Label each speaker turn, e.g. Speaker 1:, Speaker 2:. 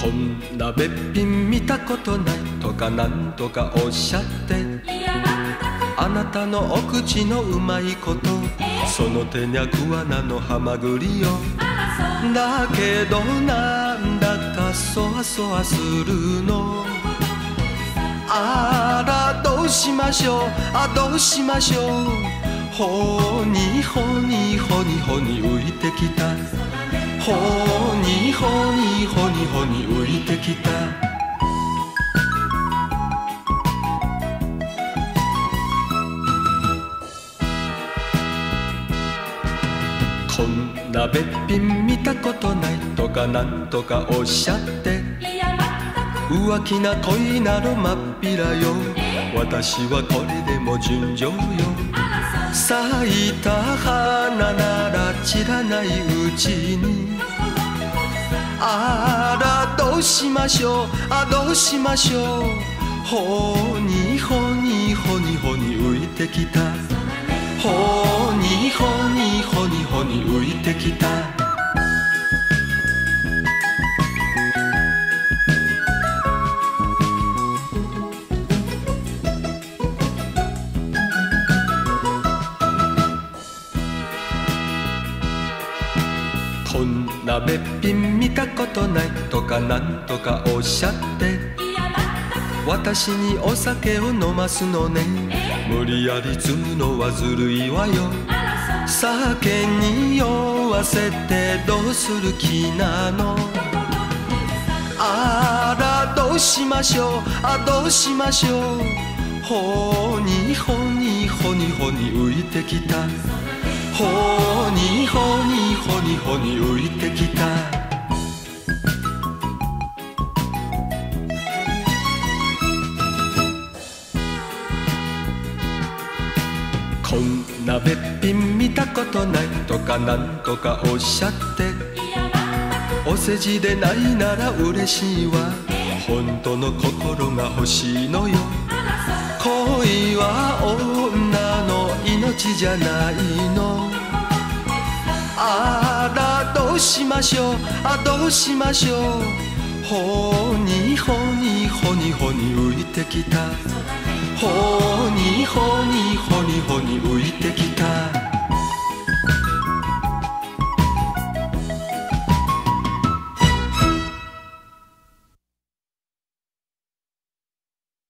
Speaker 1: こんなべっぴん見たことないとかなんとかおっしゃって。あなたのお口のうまいことその手にゃくわなのハマグリよだけどなんだかそわそわするの。あらどうしましょう。あどうしましょう。ほにほにほにほに浮いてきた。ほにほにほに浮いてきた。こんなべっぴん見たことないとかなんとかおっしゃって。浮気な恋などまっぴらよ。私はこれでも純情よ。咲いた花なら散らないうちに。あらどうしましょう？あどうしましょう？ほにほにほにほに浮いてきた。ほにほにほにほに浮いてきた。こんなべっぴん見たことないとかなんとかおっしゃって。私にお酒を飲ますのね。無理やり積むのはずるいわよ。酒に酔わせてどうする気なの。あらどうしましょう。あどうしましょう。ほにほにほにほに浮いてきた。ほにほにほにほに浮いてきた。こんなべっぴん見たことないとかなんとかおっしゃって。お世辞でないなら嬉しいわ。本当の心が欲しいのよ。恋は女命じゃないの。あらどうしましょう。あどうしましょう。ほにほにほにほに浮いてきた。ほに